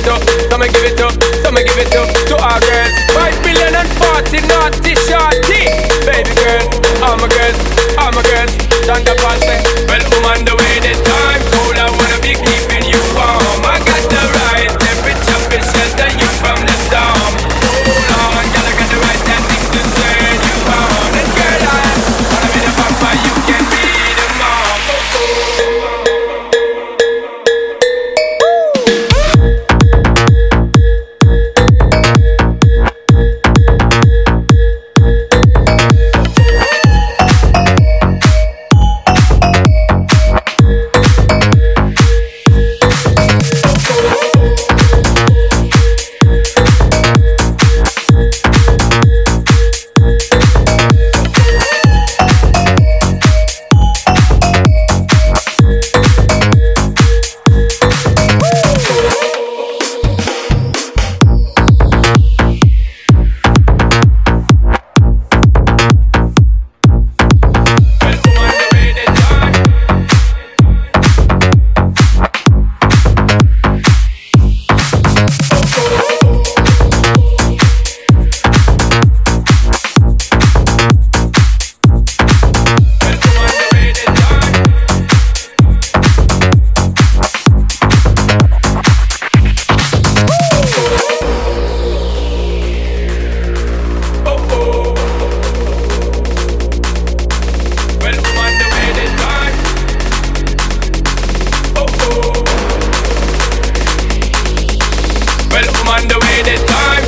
it up, so me give it up, so me give it up to our girls. Five billion and forty naughty shorty. Baby girl, all my girls, all my girls. Shonda Paul say, well, on the way, the way they die.